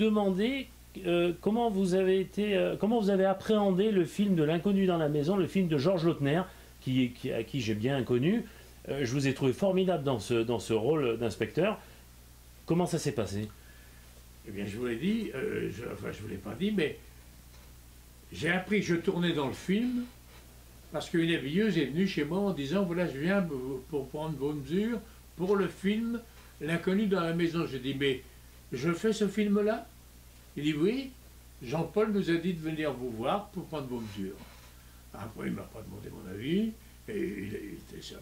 demander euh, comment vous avez été, euh, comment vous avez appréhendé le film de l'inconnu dans la maison, le film de Georges Lautner, qui, à qui j'ai bien connu. Euh, je vous ai trouvé formidable dans ce, dans ce rôle d'inspecteur. Comment ça s'est passé? Eh bien, je vous l'ai dit, je, enfin, je vous l'ai pas dit, mais j'ai appris que je tournais dans le film parce qu'une habilleuse est venue chez moi en disant voilà, je viens pour prendre vos mesures pour le film L'inconnu dans la maison. J'ai dit mais je fais ce film-là? Il dit oui. Jean-Paul nous a dit de venir vous voir pour prendre vos mesures. Après, il m'a pas demandé mon avis et il, il était char-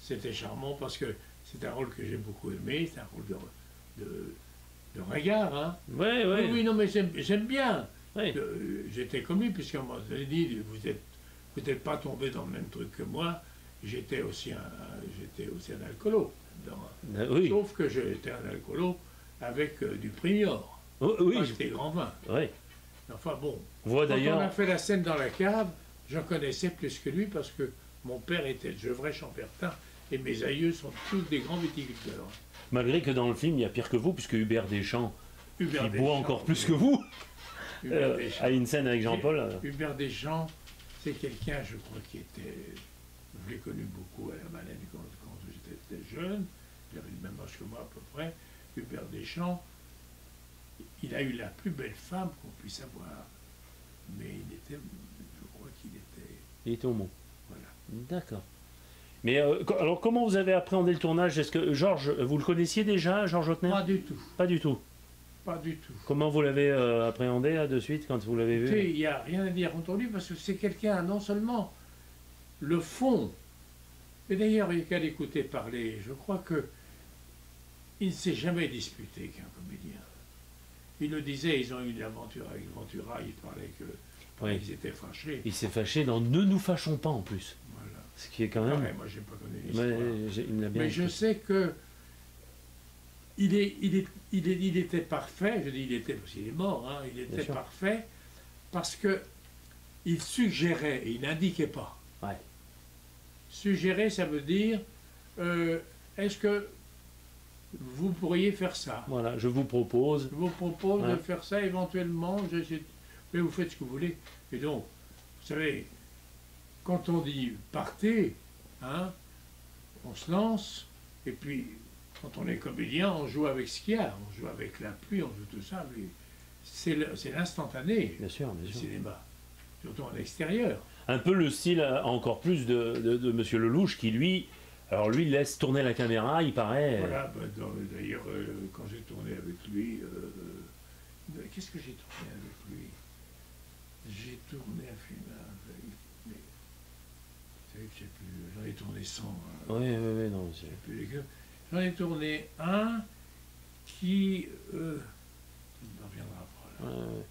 c'était charmant parce que c'est un rôle que j'ai beaucoup aimé, c'est un rôle de, de, de regard, hein. Ouais, ouais. Oui, oui, non, mais j'aime bien. ouais. Euh, J'étais comme lui, puisqu'on m'a dit, vous êtes vous n'êtes pas tombé dans le même truc que moi. J'étais aussi un, j'étais aussi un alcoolo. dans- oui. Sauf que j'étais un alcoolo avec euh, du prior, Oh, oui, des grands vins. ouais. Enfin bon, On voit quand on a fait la scène dans la cave, j'en connaissais plus que lui parce que mon père était de Gevrey-Chambertin et mes aïeux sont tous des grands viticulteurs. Malgré que dans le film, il y a pire que vous, puisque Hubert Deschamps, Hubert qui Deschamps, boit encore plus que vous, euh, a une scène avec Jean-Paul. euh, Hubert Deschamps, c'est quelqu'un, je crois, qui était. Je l'ai connu beaucoup à la Malène quand, quand j'étais jeune. Il avait le même âge que moi à peu près. Hubert Deschamps, il a eu la plus belle femme qu'on puisse avoir. Mais il était. Je crois qu'il était. Il était au Mont. Voilà. D'accord. Mais euh, alors, comment vous avez appréhendé le tournage? Est-ce que Georges, vous le connaissiez déjà, Georges Lautner Pas du tout. Pas du tout. Pas du tout. Comment vous l'avez euh, appréhendé là, de suite quand vous l'avez vu? Il n'y a rien à dire contre lui parce que c'est quelqu'un, non seulement le fond, et d'ailleurs, il n'y a qu'à l'écouter parler. Je crois que il ne s'est jamais disputé qu'un comédien. Il le disait, ils ont eu une aventure avec Ventura, il parlait que Oui. ils étaient fâchés. Il s'est fâché dans Ne nous fâchons pas en plus. Voilà. Ce qui est quand même. Pareil, moi, j'ai pas connu Ouais, l'histoire. bien Mais je sais que il, est, il, est, il, est- il était parfait, je dis il était parce qu'il est mort, hein, il était parfait parce que il suggérait et il n'indiquait pas. Ouais. Suggérer, ça veut dire euh, est-ce que vous pourriez faire ça Voilà, je vous propose. Je vous propose de Ouais. faire ça éventuellement, je mais vous faites ce que vous voulez. Et donc, vous savez, quand on dit partez, hein, on se lance, et puis quand on est comédien, on joue avec ce qu'il y a, on joue avec la pluie, on joue tout ça, mais c'est l'instantané, Bien sûr, bien le sûr. cinéma, surtout en extérieur. Un peu le style, euh, encore plus, de, de, de Monsieur Lelouch qui, lui, alors lui, laisse tourner la caméra, il paraît. Voilà, bah, d'ailleurs, euh, quand j'ai tourné avec lui, euh, euh, qu'est-ce que j'ai tourné avec lui? J'ai tourné un film avec. Mais, vous savez que j'ai plus. J'en ai tourné 100. hein, Oui, oui, oui, non. c'est- j'ai plus les gueules. J'en ai tourné un qui. Euh, il ne me reviendra pas. là. ouais, ouais.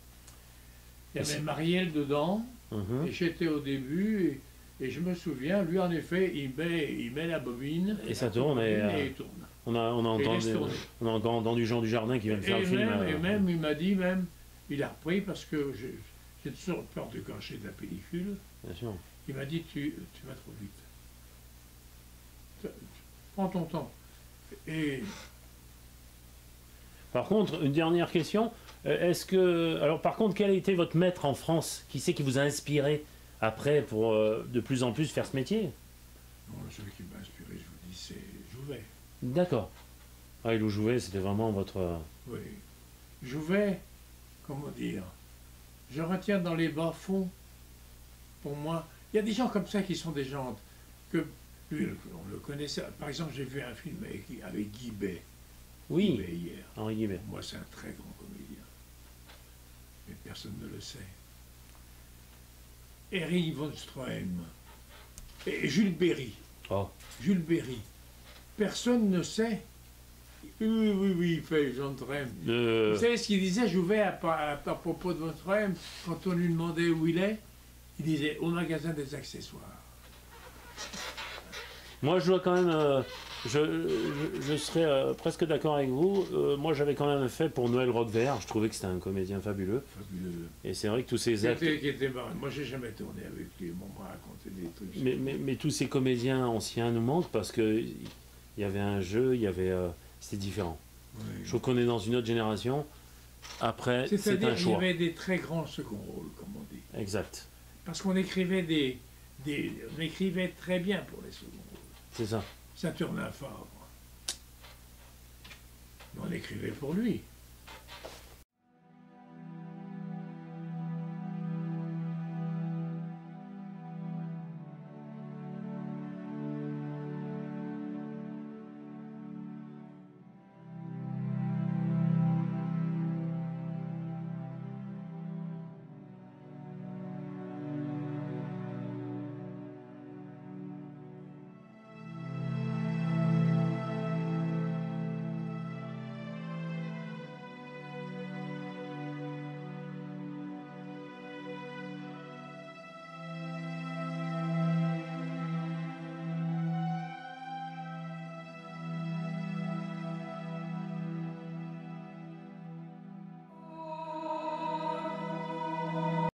Il y avait Marielle dedans, Mhm. et j'étais au début, et, et je me souviens, lui en effet, il met, il met la bobine. Et ça tourne, et, euh, il tourne. On a, on, a entendu, on a encore entendu Jean Dujardin qui vient de faire le film. Même, euh, et même, il m'a dit, même, il a repris parce que j'ai toujours peur de gâcher de la pellicule. Bien sûr. Il m'a dit, tu, tu vas trop vite. Prends ton temps. Et Par contre, une dernière question. Euh, Est-ce que. Alors, par contre, quel a été votre maître en France Qui c'est qui vous a inspiré après pour euh, de plus en plus faire ce métier bon, celui qui m'a inspiré, je vous dis, c'est Jouvet. D'accord. Ah, Ilou Jouvet, c'était vraiment votre. euh, Oui. Jouvet, comment dire, je retiens dans les bas-fonds, pour moi, il y a des gens comme ça qui sont des gens que lui, on le connaissait. Par exemple, j'ai vu un film avec, avec Guy Bay, Oui, Bay hier. Henri Guibert. Moi, c'est un très grand comédien. Mais personne ne le sait. Eric von Stroheim et Jules Berry. Oh, Jules Berry. Personne ne sait. Oui, oui, oui, il fait Jean. Euh, Vous savez ce qu'il disait, Jouvet, à, à- à propos de von Stroheim, quand on lui demandait où il est, il disait au magasin des accessoires. Moi, je dois quand même. euh, je, je, je serais euh, presque d'accord avec vous. Euh, moi, j'avais quand même fait pour Noël Roquevert. Je trouvais que c'était un comédien fabuleux. Fabuleux. Et c'est vrai que tous ces actes. était, qui était marrant. Moi, j'ai jamais tourné avec lui. Bon, on m'a raconté des trucs. Mais, mais, mais tous ces comédiens anciens nous manquent parce que il y avait un jeu, il y avait. euh, c'était différent. Oui. Je trouve qu'on est dans une autre génération Après, c'est C'est-à-dire un qu'il y choix. avait des très grands seconds rôles, comme on dit. Exact. Parce qu'on écrivait des, des. On écrivait très bien pour les seconds rôles. C'est ça. Saturnin Fabre. On écrivait pour lui.